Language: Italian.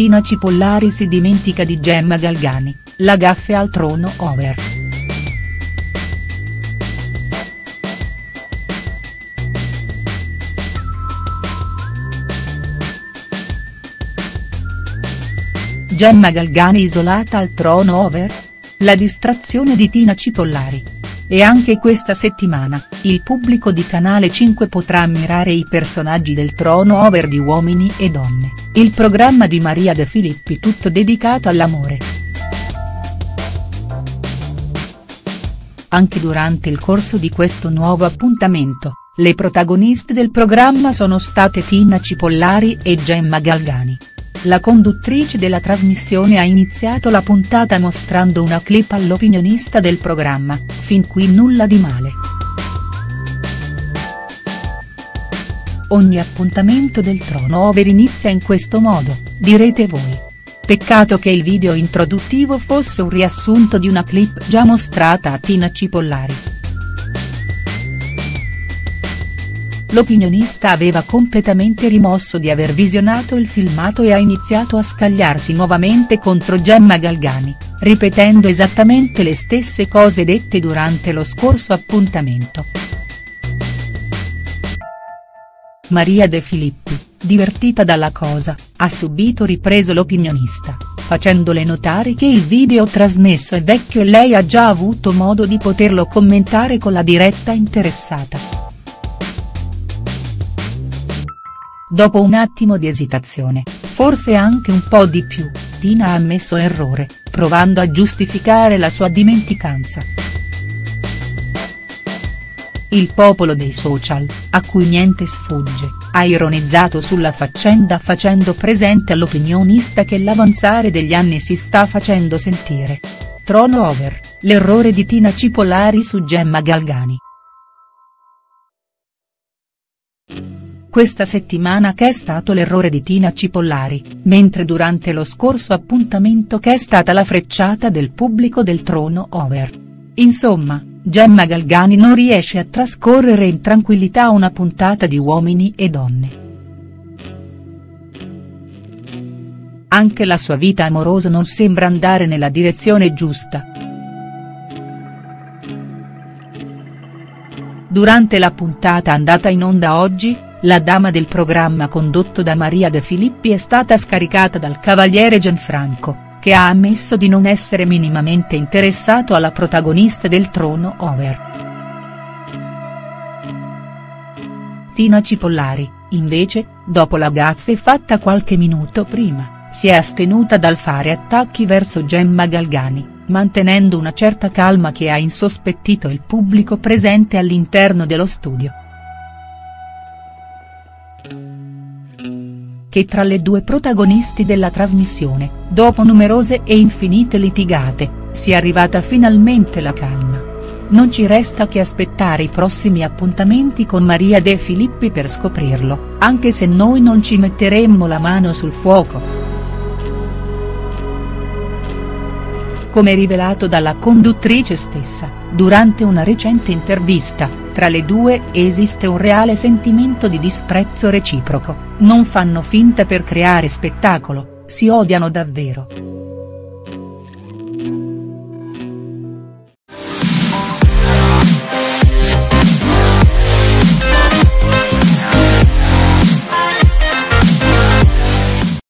Tina Cipollari si dimentica di Gemma Galgani, la gaffe al trono over. Gemma Galgani isolata al trono over? La distrazione di Tina Cipollari. E anche questa settimana, il pubblico di Canale 5 potrà ammirare i personaggi del trono over di Uomini e Donne, il programma di Maria De Filippi tutto dedicato all'amore. Anche durante il corso di questo nuovo appuntamento, le protagoniste del programma sono state Tina Cipollari e Gemma Galgani. La conduttrice della trasmissione ha iniziato la puntata mostrando una clip all'opinionista del programma, fin qui nulla di male. Ogni appuntamento del trono over inizia in questo modo, direte voi. Peccato che il video introduttivo fosse un riassunto di una clip già mostrata a Tina Cipollari. L'opinionista aveva completamente rimosso di aver visionato il filmato e ha iniziato a scagliarsi nuovamente contro Gemma Galgani, ripetendo esattamente le stesse cose dette durante lo scorso appuntamento. Maria De Filippi, divertita dalla cosa, ha subito ripreso l'opinionista, facendole notare che il video trasmesso è vecchio e lei ha già avuto modo di poterlo commentare con la diretta interessata. Dopo un attimo di esitazione, forse anche un po' di più, Tina ha ammesso l'errore, provando a giustificare la sua dimenticanza. Il popolo dei social, a cui niente sfugge, ha ironizzato sulla faccenda facendo presente all'opinionista che l'avanzare degli anni si sta facendo sentire. Trono over, l'errore di Tina Cipollari su Gemma Galgani. questa settimana che è stato l'errore di Tina Cipollari, mentre durante lo scorso appuntamento che è stata la frecciata del pubblico del trono over. Insomma, Gemma Galgani non riesce a trascorrere in tranquillità una puntata di Uomini e Donne. Anche la sua vita amorosa non sembra andare nella direzione giusta. Durante la puntata andata in onda oggi, la dama del programma condotto da Maria De Filippi è stata scaricata dal cavaliere Gianfranco, che ha ammesso di non essere minimamente interessato alla protagonista del trono over. Tina Cipollari, invece, dopo la gaffe fatta qualche minuto prima, si è astenuta dal fare attacchi verso Gemma Galgani, mantenendo una certa calma che ha insospettito il pubblico presente all'interno dello studio. Che tra le due protagonisti della trasmissione, dopo numerose e infinite litigate, sia arrivata finalmente la calma. Non ci resta che aspettare i prossimi appuntamenti con Maria De Filippi per scoprirlo, anche se noi non ci metteremmo la mano sul fuoco. Come rivelato dalla conduttrice stessa, durante una recente intervista, tra le due esiste un reale sentimento di disprezzo reciproco, non fanno finta per creare spettacolo, si odiano davvero.